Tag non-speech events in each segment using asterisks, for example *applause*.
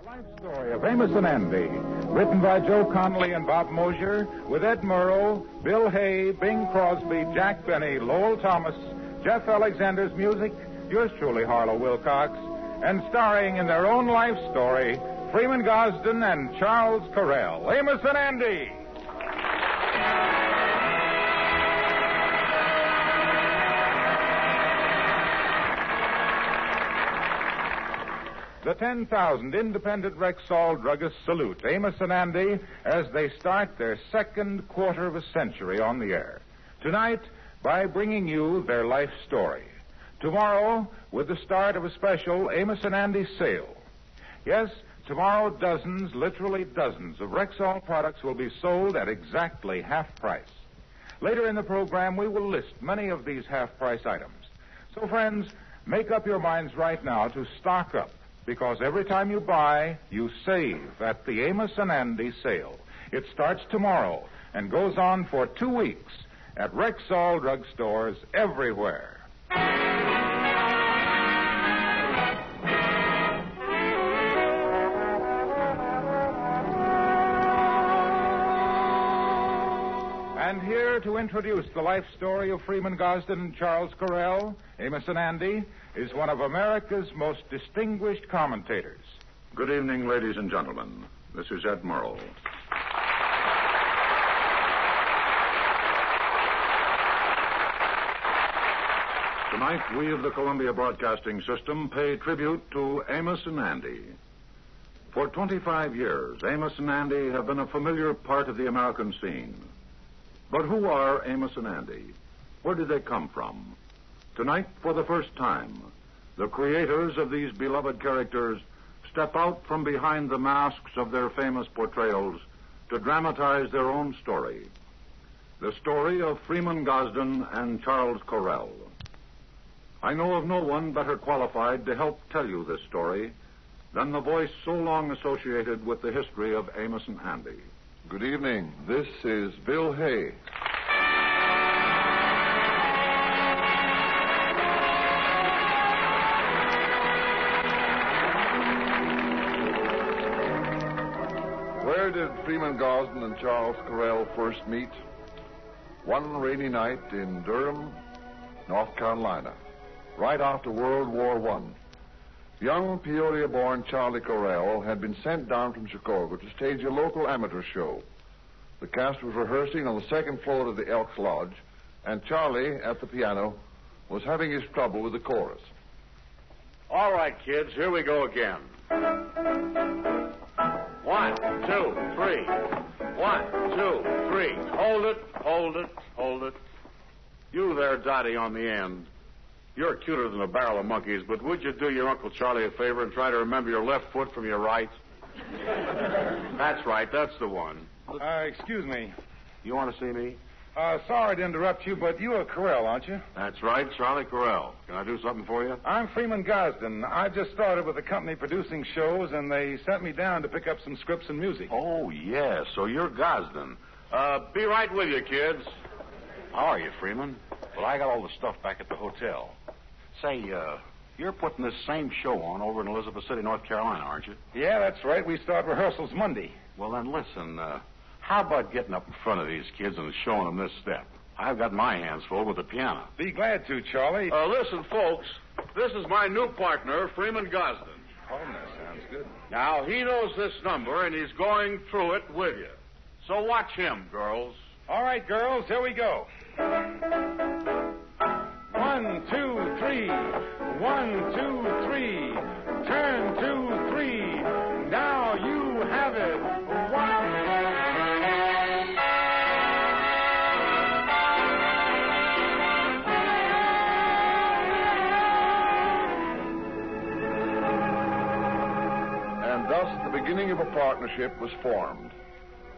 The life story of Amos and Andy, written by Joe Connelly and Bob Mosher, with Ed Murrow, Bill Hay, Bing Crosby, Jack Benny, Lowell Thomas, Jeff Alexander's music, yours truly, Harlow Wilcox, and starring in their own life story, Freeman Gosden and Charles Correll. Amos and Andy! The 10,000 independent Rexall druggists salute Amos and Andy as they start their second quarter of a century on the air. Tonight, by bringing you their life story. Tomorrow, with the start of a special Amos and Andy sale. Yes, tomorrow dozens, literally dozens, of Rexall products will be sold at exactly half price. Later in the program, we will list many of these half price items. So, friends, make up your minds right now to stock up because every time you buy, you save at the Amos and Andy sale. It starts tomorrow and goes on for two weeks at Rexall drugstores everywhere. Here to introduce the life story of Freeman Gosden and Charles Correll, Amos and Andy, is one of America's most distinguished commentators. Good evening, ladies and gentlemen. This is Ed Murrow. Tonight, we of the Columbia Broadcasting System pay tribute to Amos and Andy. For 25 years, Amos and Andy have been a familiar part of the American scene. But who are Amos and Andy? Where did they come from? Tonight, for the first time, the creators of these beloved characters step out from behind the masks of their famous portrayals to dramatize their own story. The story of Freeman Gosden and Charles Correll. I know of no one better qualified to help tell you this story than the voice so long associated with the history of Amos and Andy. Good evening. This is Bill Hay. Where did Freeman Gosden and Charles Correll first meet? One rainy night in Durham, North Carolina, right after World War One. Young Peoria-born Charlie Correll had been sent down from Chicago to stage a local amateur show. The cast was rehearsing on the second floor of the Elks Lodge, and Charlie, at the piano, was having his trouble with the chorus. All right, kids, here we go again. One, two, three. One, two, three. Hold it, hold it, hold it. You there, Dottie, on the end. You're cuter than a barrel of monkeys, but would you do your Uncle Charlie a favor and try to remember your left foot from your right? *laughs* That's right, that's the one. Uh, excuse me. You want to see me? Uh, sorry to interrupt you, but you are Correll, aren't you? That's right, Charlie Correll. Can I do something for you? I'm Freeman Gosden. I just started with a company producing shows, and they sent me down to pick up some scripts and music. Oh, yes, so you're Gosden. Uh, be right with you, kids. How are you, Freeman? Well, I got all the stuff back at the hotel. Say, uh, you're putting this same show on over in Elizabeth City, North Carolina, aren't you? Yeah, that's right. We start rehearsals Monday. Well, then listen, uh, how about getting up in front of these kids and showing them this step? I've got my hands full with the piano. Be glad to, Charlie. Uh, listen, folks, this is my new partner, Freeman Gosden. oh, that sounds good. Now, he knows this number, and he's going through it with you. So watch him, girls. All right, girls, here we go. One, two, three. One, two, three. Turn, two, three. Now you have it. And thus the beginning of a partnership was formed.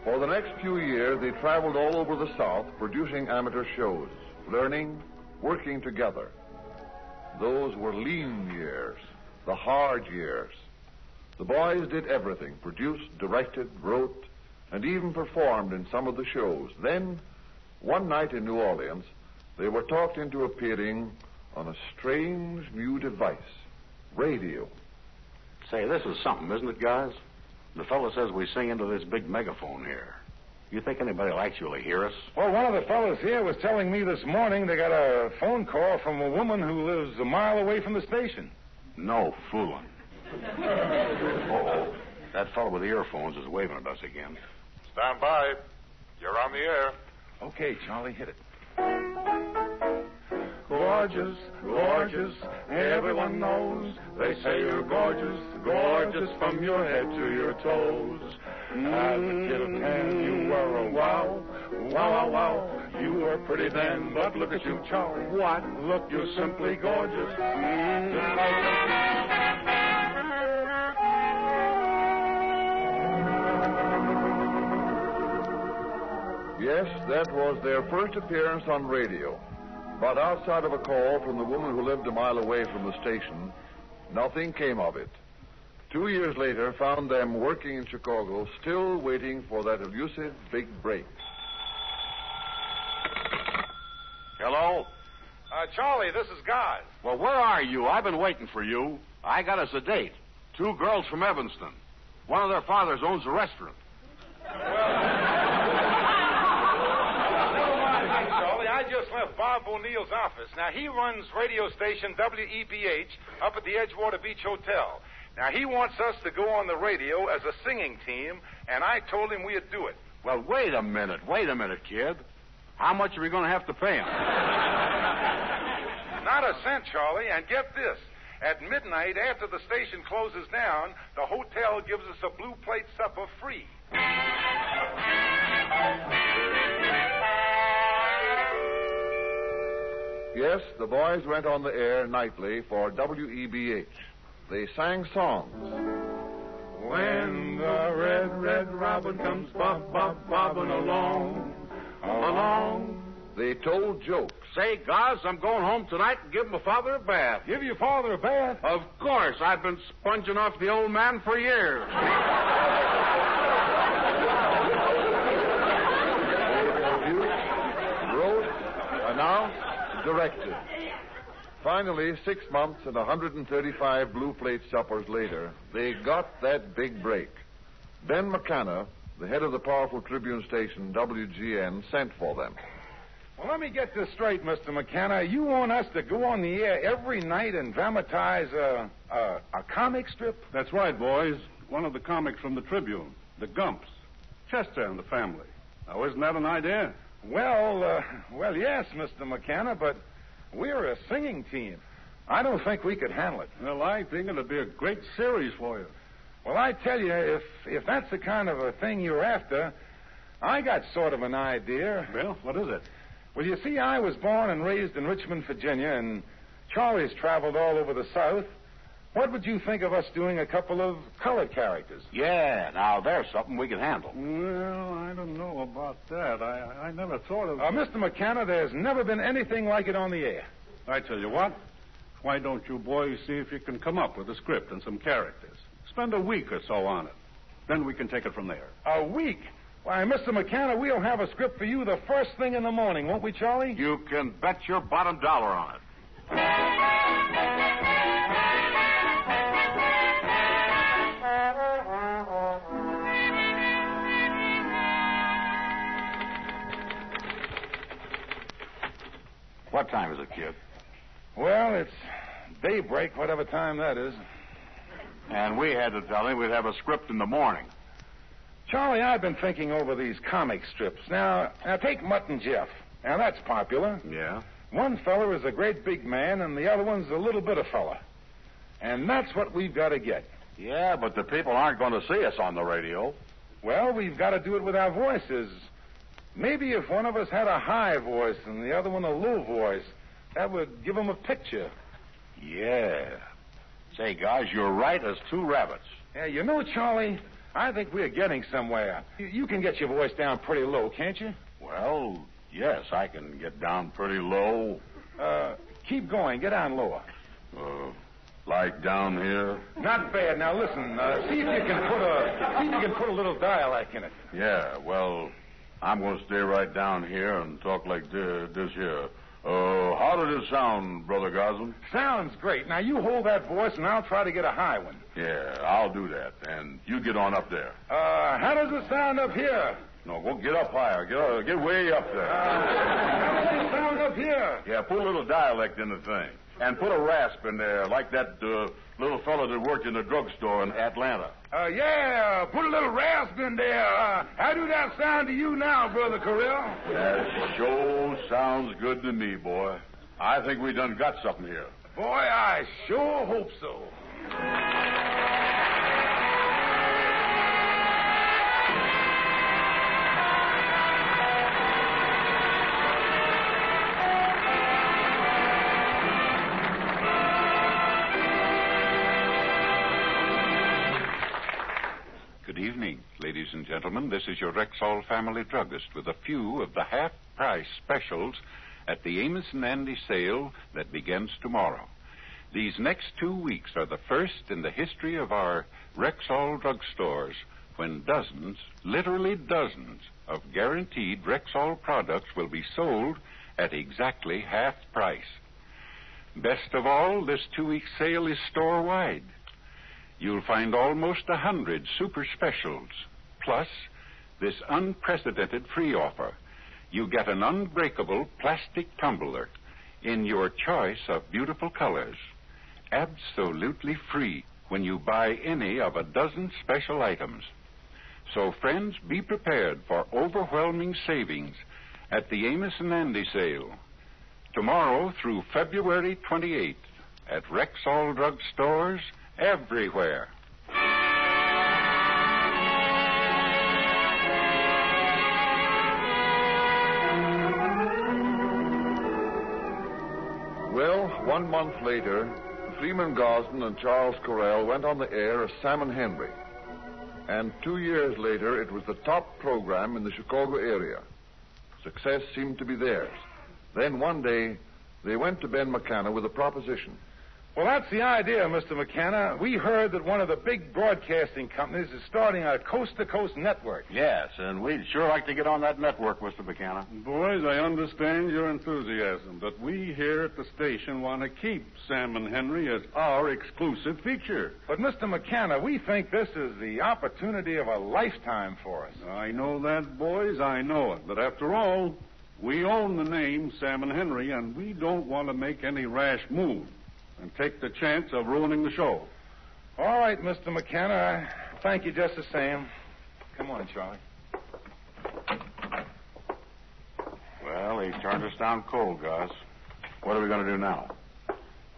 For the next few years, they traveled all over the South producing amateur shows, learning, working together. Those were lean years, the hard years. The boys did everything produced, directed, wrote, and even performed in some of the shows. Then, one night in New Orleans, they were talked into appearing on a strange new device radio. Say, this is something, isn't it, guys? The fellow says we sing into this big megaphone here. You think anybody will actually hear us? Well, one of the fellows here was telling me this morning they got a phone call from a woman who lives a mile away from the station. No fooling. *laughs* oh, that fellow with the earphones is waving at us again. Stand by. You're on the air. Okay, Charlie, hit it. Gorgeous, gorgeous, everyone knows. They say you're gorgeous, gorgeous from your head to your toes. As a kid ten, you were a wow, wow, wow, wow. You were pretty then, but look at you, Charlie. What? Look, you're simply gorgeous. Yes, that was their first appearance on radio. But outside of a call from the woman who lived a mile away from the station, nothing came of it. Two years later found them working in Chicago, still waiting for that elusive big break. Hello? Uh, Charlie, this is God. Well, where are you? I've been waiting for you. I got us a date. Two girls from Evanston. One of their fathers owns a restaurant. Charlie, I just left Bob O'Neill's office. Now, he runs radio station WEBH up at the Edgewater Beach Hotel. Now, he wants us to go on the radio as a singing team, and I told him we'd do it. Well, wait a minute. Wait a minute, kid. How much are we going to have to pay him? *laughs* Not a cent, Charlie, and get this. At midnight, after the station closes down, the hotel gives us a blue plate supper free. Yes, the boys went on the air nightly for WEBH. They sang songs. When the red, red robin comes bob, bob, bobbing along, along. They told jokes. Say, guys, I'm going home tonight and give my father a bath. Give your father a bath? Of course. I've been sponging off the old man for years. *laughs* Wrote, announced, directed. Finally, six months and 135 blue plate suppers later, they got that big break. Ben McKenna, the head of the powerful Tribune station WGN, sent for them. Well, let me get this straight, Mr. McKenna. You want us to go on the air every night and dramatize a, a, a comic strip? That's right, boys. One of the comics from the Tribune, the Gumps. Chester and the family. Now, isn't that an idea? Well, uh, well, yes, Mr. McKenna, but we're a singing team. I don't think we could handle it. Well, I think it'll be a great series for you. Well, I tell you, if if that's the kind of a thing you're after, I got sort of an idea. Well, what is it? Well, you see, I was born and raised in Richmond, Virginia, and Charlie's traveled all over the South. What would you think of us doing a couple of color characters? Yeah, now there's something we can handle. Well, I don't know about that. I, I never thought of. Uh, Mr. McKenna, there's never been anything like it on the air. I tell you what. Why don't you boys see if you can come up with a script and some characters? Spend a week or so on it. Then we can take it from there. A week? Why, Mr. McKenna, we'll have a script for you the first thing in the morning, won't we, Charlie? You can bet your bottom dollar on it. What time is it, kid? Well, it's daybreak, whatever time that is. And we had to tell him we'd have a script in the morning. Charlie, I've been thinking over these comic strips. Now, now take Mutt and Jeff. Now, that's popular. Yeah? One feller is a great big man, and the other one's a little bit of fella. And that's what we've got to get. Yeah, but the people aren't going to see us on the radio. Well, we've got to do it with our voices. Maybe if one of us had a high voice and the other one a low voice, that would give 'em a picture. Yeah. Say, guys, you're right as two rabbits. Yeah, you know, Charlie, I think we're getting somewhere. You, you can get your voice down pretty low, can't you? Well, yes, I can get down pretty low. Uh, keep going. Get down lower. Uh, like down here. Not bad. Now listen. Uh, see if you can put a see if you can put a little dialect in it. Yeah, well, I'm going to stay right down here and talk like this, this here. Uh, how did it sound, Brother Gosden? Sounds great. Now, you hold that voice, and I'll try to get a high one. Yeah, I'll do that. And you get on up there. Uh, how does it sound up here? No, go get up higher. Get, uh, get way up there. Sound up here? Yeah, put a little dialect in the thing. And put a rasp in there, like that uh, little fellow that worked in the drugstore in Atlanta. Uh, yeah, put a little rasp in there. Uh, how do that sound to you now, Brother Correll? That sure sounds good to me, boy. I think we done got something here. Boy, I sure hope so. Gentlemen. This is your Rexall family druggist with a few of the half price specials at the Amos and Andy sale that begins tomorrow. These next two weeks are the first in the history of our Rexall drugstores when dozens, literally dozens, of guaranteed Rexall products will be sold at exactly half price. Best of all, this two week sale is store wide. You'll find almost a hundred super specials. Plus, this unprecedented free offer. You get an unbreakable plastic tumbler in your choice of beautiful colors. Absolutely free when you buy any of a dozen special items. So, friends, be prepared for overwhelming savings at the Amos and Andy sale. Tomorrow through February 28th at Rexall Drug Stores everywhere. One month later, Freeman Gosden and Charles Correll went on the air as Sam and Henry. And two years later, it was the top program in the Chicago area. Success seemed to be theirs. Then one day, they went to Ben McKenna with a proposition. Well, that's the idea, Mr. McKenna. We heard that one of the big broadcasting companies is starting a coast to coast network. Yes, and we'd sure like to get on that network, Mr. McKenna. Boys, I understand your enthusiasm, but we here at the station want to keep Sam and Henry as our exclusive feature. But, Mr. McKenna, we think this is the opportunity of a lifetime for us. I know that, boys, I know it. But after all, we own the name Sam and Henry, and we don't want to make any rash move and take the chance of ruining the show. All right, Mr. McKenna. I thank you just the same. Come on, Charlie. Well, he turned us down cold, Gus. What are we going to do now?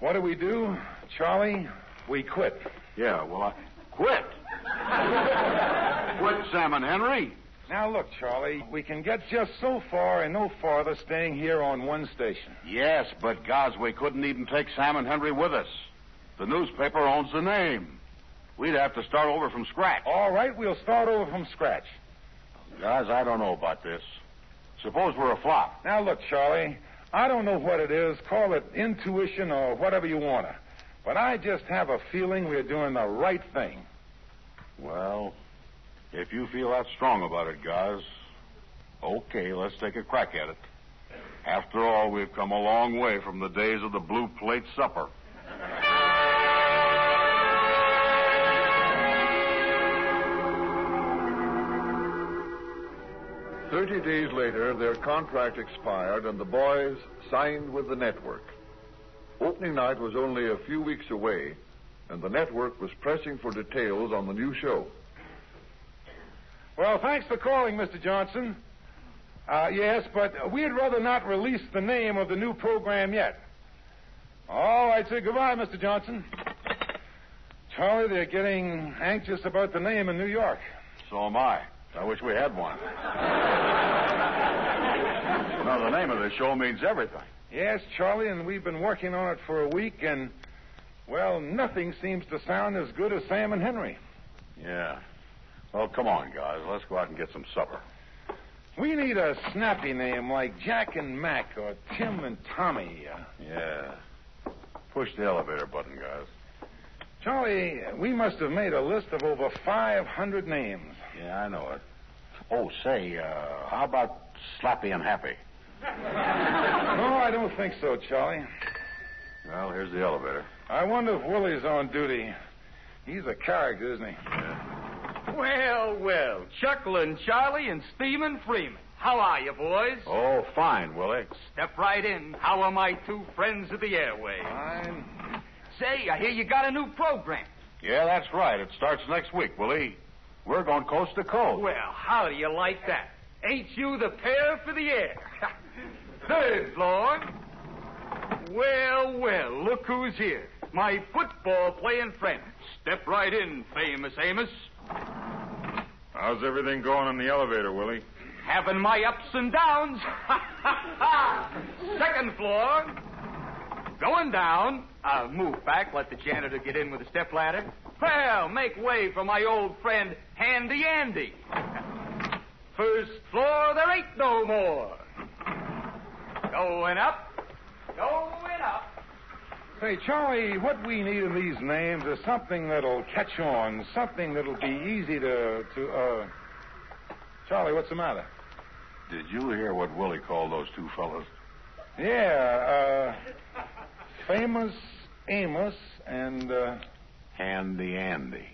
What do we do, Charlie? We quit. Yeah, well, I. Quit! *laughs* Quit, Sam and Henry. Now, look, Charlie, we can get just so far and no farther staying here on one station. Yes, but, Gus, we couldn't even take Sam and Henry with us. The newspaper owns the name. We'd have to start over from scratch. All right, we'll start over from scratch. Guys, I don't know about this. Suppose we're a flop. Now, look, Charlie, I don't know what it is. Call it intuition or whatever you want to. But I just have a feeling we're doing the right thing. Well, if you feel that strong about it, guys, okay, let's take a crack at it. After all, we've come a long way from the days of the blue plate supper. Thirty days later, their contract expired and the boys signed with the network. Opening night was only a few weeks away, and the network was pressing for details on the new show. Well, thanks for calling, Mr. Johnson. Uh, yes, but we'd rather not release the name of the new program yet. All right, say goodbye, Mr. Johnson. Charlie, they're getting anxious about the name in New York. So am I. I wish we had one. now, the name of the show means everything. Yes, Charlie, and we've been working on it for a week, and, well, nothing seems to sound as good as Sam and Henry. Yeah. Well, come on, guys. Let's go out and get some supper. We need a snappy name like Jack and Mac or Tim and Tommy. Uh, Yeah. Push the elevator button, guys. Charlie, we must have made a list of over 500 names. Yeah, I know it. Oh, say, uh, how about Slappy and Happy? *laughs* No, I don't think so, Charlie. Well, here's the elevator. I wonder if Willie's on duty. He's a character, isn't he? *laughs* Well, well, Chuckling Charlie and Steamin' Freeman. How are you, boys? Oh, fine, Willie. Step right in. How are my two friends of the airways? Fine. Say, I hear you got a new program. Yeah, that's right. It starts next week, Willie. We're going coast to coast. Well, how do you like that? Ain't you the pair for the air? *laughs* Third floor. Well, well, look who's here. My football playing friend. Step right in, famous Amos. How's everything going in the elevator, Willie? Having my ups and downs. *laughs* Second floor. Going down. I'll move back, let the janitor get in with the step ladder. Well, make way for my old friend, Handy Andy. First floor, there ain't no more. Going up. Going up. Say, Charlie, what we need in these names is something that'll catch on, something that'll be easy to, to, uh... Charlie, what's the matter? Did you hear what Willie called those two fellows? Yeah, uh... Famous Amos and, uh... Handy Andy.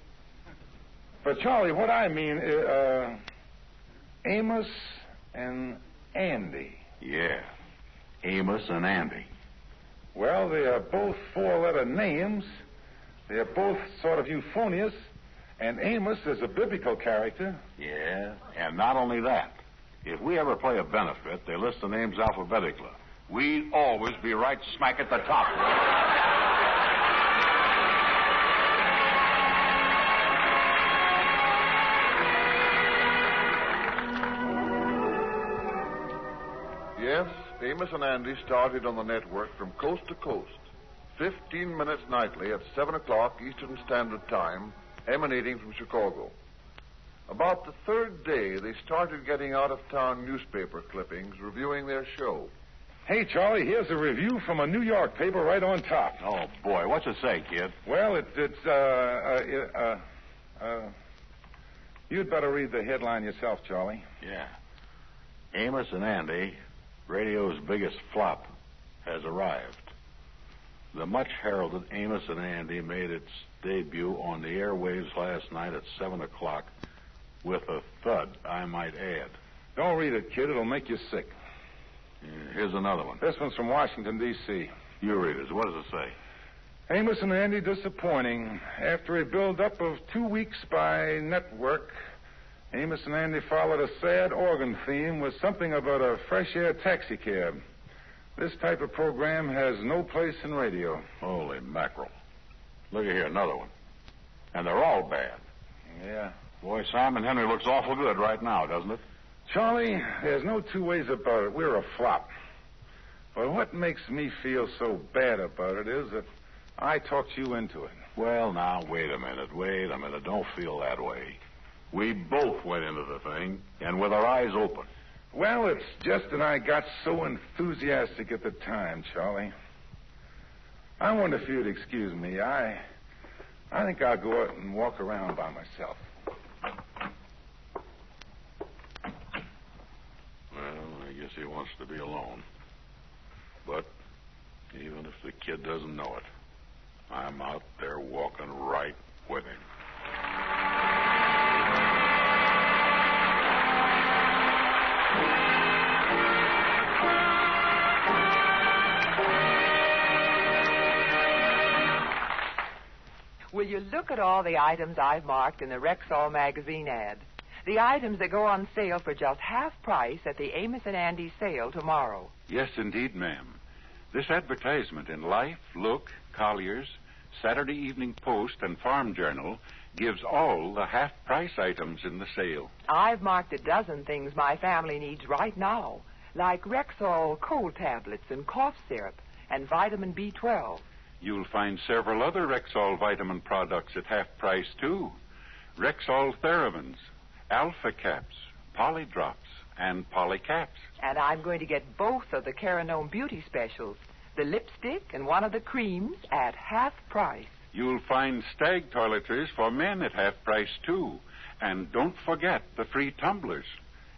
But, Charlie, what I mean, uh... Amos and Andy. Yeah. Amos and Andy. Well, they are both four-letter names. They are both sort of euphonious, and Amos is a biblical character. Yeah, and not only that. If we ever play a benefit, they list the names alphabetically. We'd always be right smack at the top. Amos and Andy started on the network from coast to coast. 15 minutes nightly at 7 o'clock Eastern Standard Time, emanating from Chicago. About the third day, they started getting out of town newspaper clippings reviewing their show. Hey, Charlie, here's a review from a New York paper right on top. Oh, boy. What's it say, kid? Well, it, it's, uh, uh, uh, uh, you'd better read the headline yourself, Charlie. Yeah. Amos and Andy, radio's biggest flop, has arrived. The much heralded Amos and Andy made its debut on the airwaves last night at 7 o'clock with a thud, I might add. Don't read it, kid. It'll make you sick. Uh, here's another one. This one's from Washington, D.C. You read it. What does it say? Amos and Andy disappointing. After a build-up of two weeks by network, Amos and Andy followed a sad organ theme with something about a fresh air taxicab. This type of program has no place in radio. Holy mackerel. Look at here, another one. And they're all bad. Yeah. Boy, Sam and Henry looks awful good right now, doesn't it? Charlie, there's no two ways about it. We're a flop. But what makes me feel so bad about it is that I talked you into it. Well, now, wait a minute. Wait a minute. Don't feel that way. We both went into the thing, and with our eyes open. Well, it's just that I got so enthusiastic at the time, Charlie. I wonder if you'd excuse me. I I think I'll go out and walk around by myself. Well, I guess he wants to be alone. But even if the kid doesn't know it, I'm out there walking right with him. Look at all the items I've marked in the Rexall magazine ad? The items that go on sale for just half price at the Amos and Andy sale tomorrow. Yes, indeed, ma'am. This advertisement in Life, Look, Collier's, Saturday Evening Post, and Farm Journal gives all the half price items in the sale. I've marked a dozen things my family needs right now, like Rexall cold tablets and cough syrup and vitamin B12. You'll find several other Rexall vitamin products at half price, too. Rexall Theravins, Alpha Caps, Polydrops, and Polycaps. And I'm going to get both of the Cara Nome beauty specials, the lipstick and one of the creams at half price. You'll find Stag toiletries for men at half price, too. And don't forget the free tumblers.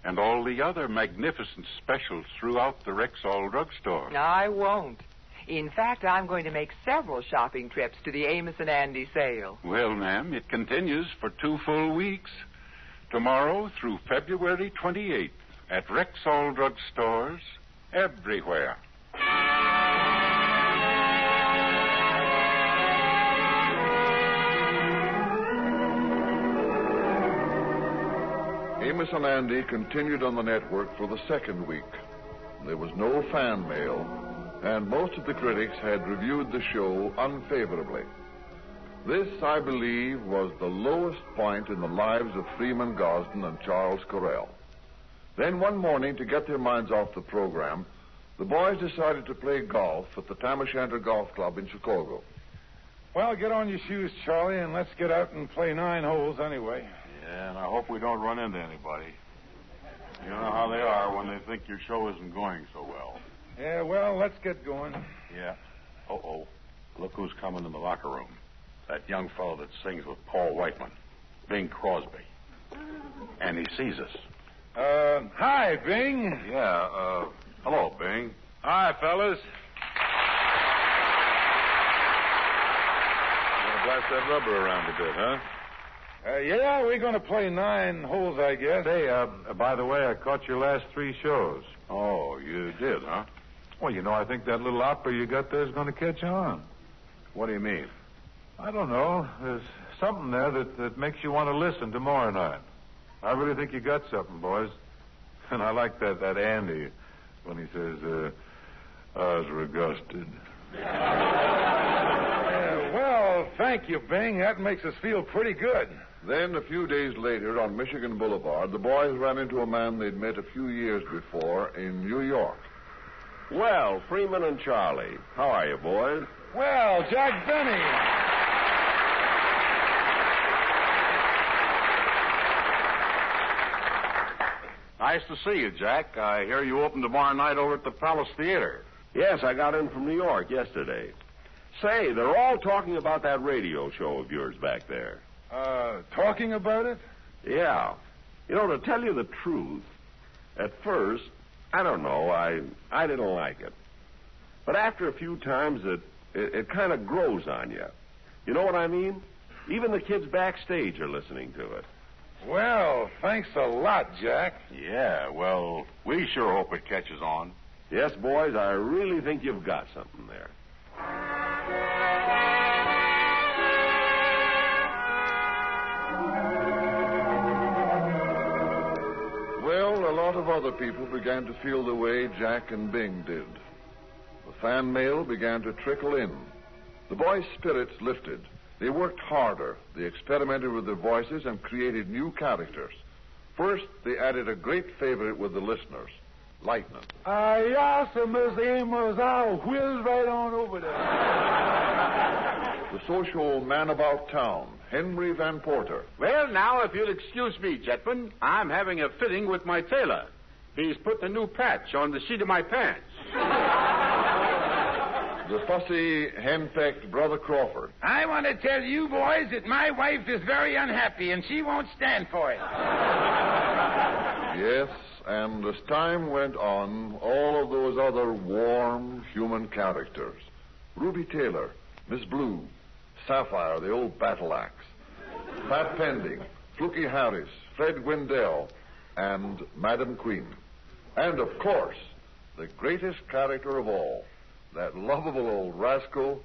and all the other magnificent specials throughout the Rexall drugstore. I won't. In fact, I'm going to make several shopping trips to the Amos and Andy sale. Well, ma'am, it continues for two full weeks. Tomorrow through February 28th at Rexall Drug Stores, everywhere. Amos and Andy continued on the network for the second week. There was no fan mail, and most of the critics had reviewed the show unfavorably. This, I believe, was the lowest point in the lives of Freeman Gosden and Charles Correll. Then one morning, to get their minds off the program, the boys decided to play golf at the Tam O'Shanter Golf Club in Chicago. Well, get on your shoes, Charlie, and let's get out and play nine holes anyway. Yeah, and I hope we don't run into anybody. You know how they are when they think your show isn't going so well. Yeah, well, let's get going. Yeah. Uh oh. Look who's coming in the locker room. That young fellow that sings with Paul Whiteman, Bing Crosby. And he sees us. Uh, hi, Bing. Yeah, uh, hello, Bing. Hi, fellas. Gonna blast that rubber around a bit, huh? Uh, yeah, we're going to play nine holes, I guess. Hey, uh, by the way, I caught your last three shows. Oh, you did, huh? Well, you know, I think that little opera you got there is going to catch on. What do you mean? I don't know. There's something there that, that makes you want to listen tomorrow night. I really think you got something, boys. And I like that, that Andy when he says, uh, I was regusted. Yeah, well, thank you, Bing. That makes us feel pretty good. Then, a few days later, on Michigan Boulevard, the boys ran into a man they'd met a few years before in New York. Well, Freeman and Charlie, how are you, boys? Well, Jack Benny. Nice to see you, Jack. I hear you open tomorrow night over at the Palace Theater. Yes, I got in from New York yesterday. Say, they're all talking about that radio show of yours back there. Uh, talking about it? Yeah. You know, to tell you the truth, at first, I don't know, I I didn't like it. But after a few times, it it, it kind of grows on you. You know what I mean? Even the kids backstage are listening to it. Well, thanks a lot, Jack. Yeah, well, we sure hope it catches on. Yes, boys, I really think you've got something there. A lot of other people began to feel the way Jack and Bing did. The fan mail began to trickle in. The boys' spirits lifted. They worked harder. They experimented with their voices and created new characters. First, they added a great favorite with the listeners, Lightning. Ah, uh, yes, Miss Amos. I'll whiz right on over there. The social man about town, Henry Van Porter. Well, now, if you'll excuse me, gentlemen, I'm having a fitting with my tailor. He's put a new patch on the seat of my pants. *laughs* The fussy, henpecked Brother Crawford. I want to tell you boys that my wife is very unhappy and she won't stand for it. *laughs* Yes, and as time went on, all of those other warm human characters Ruby Taylor, Miss Blue, Sapphire, the old battle axe, Pat Pending, Fluky Harris, Fred Gwendell, and Madam Queen. And, of course, the greatest character of all, that lovable old rascal,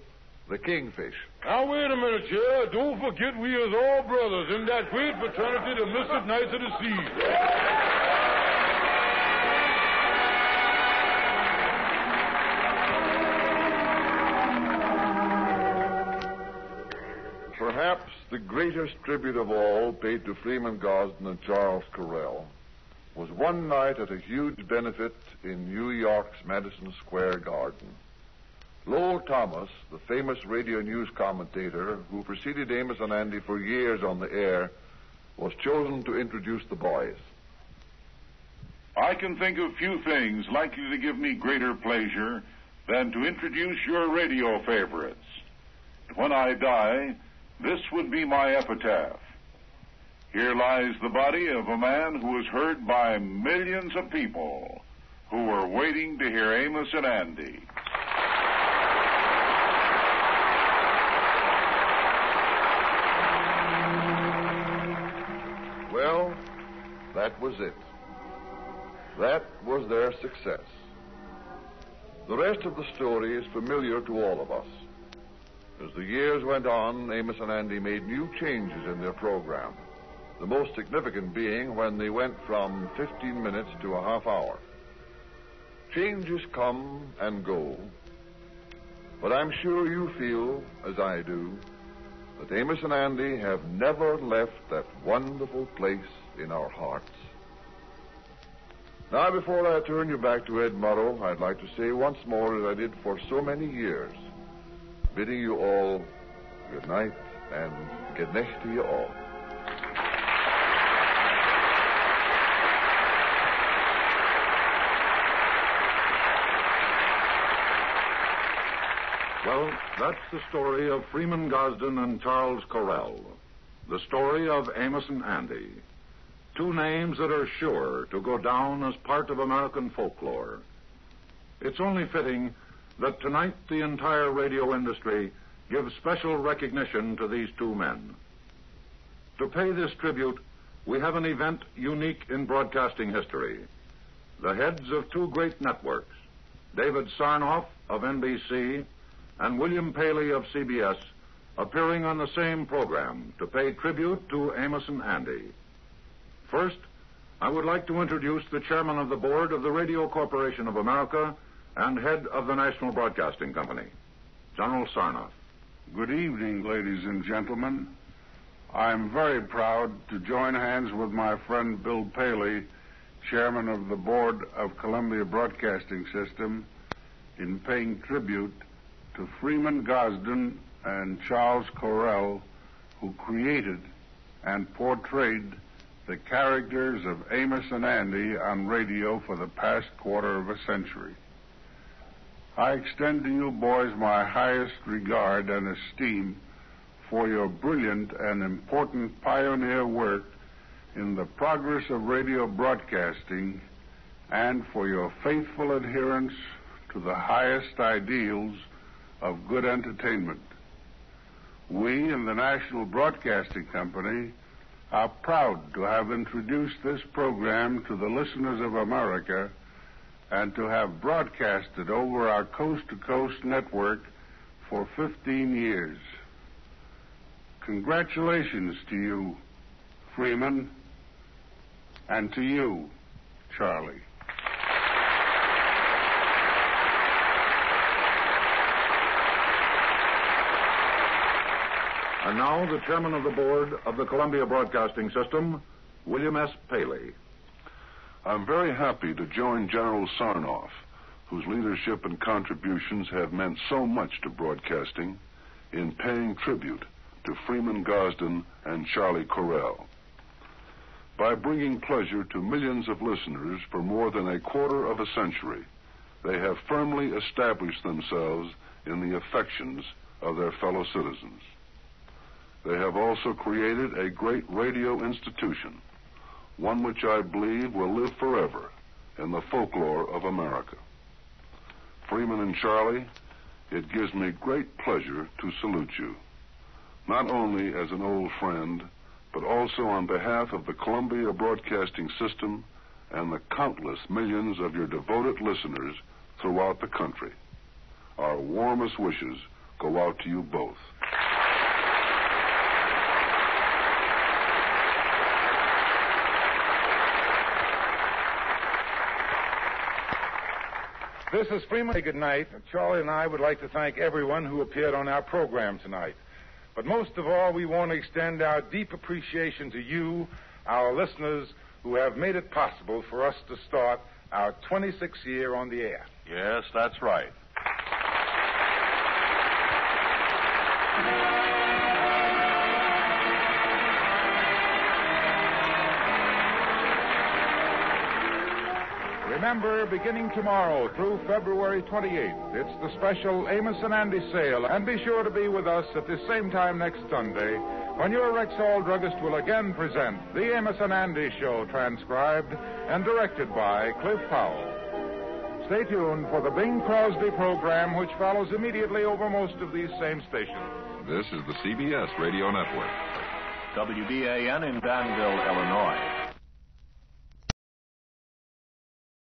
the Kingfish. Now, wait a minute, Chair. Don't forget we is all brothers in that great fraternity, the Mystic Knights of the Sea. The greatest tribute of all paid to Freeman Gosden and Charles Correll was one night at a huge benefit in New York's Madison Square Garden. Lowell Thomas, the famous radio news commentator who preceded Amos and Andy for years on the air, was chosen to introduce the boys. I can think of few things likely to give me greater pleasure than to introduce your radio favorites. When I die, this would be my epitaph. Here lies the body of a man who was heard by millions of people who were waiting to hear Amos and Andy. Well, that was it. That was their success. The rest of the story is familiar to all of us. As the years went on, Amos and Andy made new changes in their program. The most significant being when they went from 15 minutes to a half hour. Changes come and go, but I'm sure you feel, as I do, that Amos and Andy have never left that wonderful place in our hearts. Now, before I turn you back to Ed Murrow, I'd like to say once more, as I did for so many years, bidding you all good night and good night to you all. Well, that's the story of Freeman Gosden and Charles Correll. The story of Amos and Andy. Two names that are sure to go down as part of American folklore. It's only fitting that tonight the entire radio industry gives special recognition to these two men. To pay this tribute, we have an event unique in broadcasting history. The heads of two great networks, David Sarnoff of NBC and William Paley of CBS, appearing on the same program to pay tribute to Amos and Andy. First, I would like to introduce the chairman of the board of the Radio Corporation of America and head of the National Broadcasting Company, General Sarnoff. Good evening, ladies and gentlemen. I'm very proud to join hands with my friend Bill Paley, chairman of the board of Columbia Broadcasting System, in paying tribute to Freeman Gosden and Charles Correll, who created and portrayed the characters of Amos and Andy on radio for the past quarter of a century. I extend to you boys my highest regard and esteem for your brilliant and important pioneer work in the progress of radio broadcasting and for your faithful adherence to the highest ideals of good entertainment. We in the National Broadcasting Company are proud to have introduced this program to the listeners of America and to have broadcasted over our coast to coast network for 15 years. Congratulations to you, Freeman, and to you, Charlie. And now, the chairman of the board of the Columbia Broadcasting System, William S. Paley. I'm very happy to join General Sarnoff, whose leadership and contributions have meant so much to broadcasting, in paying tribute to Freeman Gosden and Charlie Correll. By bringing pleasure to millions of listeners for more than a quarter of a century, they have firmly established themselves in the affections of their fellow citizens. They have also created a great radio institution, one which I believe will live forever in the folklore of America. Freeman and Charlie, it gives me great pleasure to salute you, not only as an old friend, but also on behalf of the Columbia Broadcasting System and the countless millions of your devoted listeners throughout the country. Our warmest wishes go out to you both. This is Freeman. Good night. Charlie and I would like to thank everyone who appeared on our program tonight. But most of all, we want to extend our deep appreciation to you, our listeners, who have made it possible for us to start our 26th year on the air. Yes, that's right. Remember, beginning tomorrow through February 28th, it's the special Amos and Andy sale. And be sure to be with us at the same time next Sunday when your Rexall druggist will again present The Amos and Andy Show, transcribed and directed by Cliff Powell. Stay tuned for the Bing Crosby program, which follows immediately over most of these same stations. This is the CBS Radio Network. WDAN in Danville, Illinois.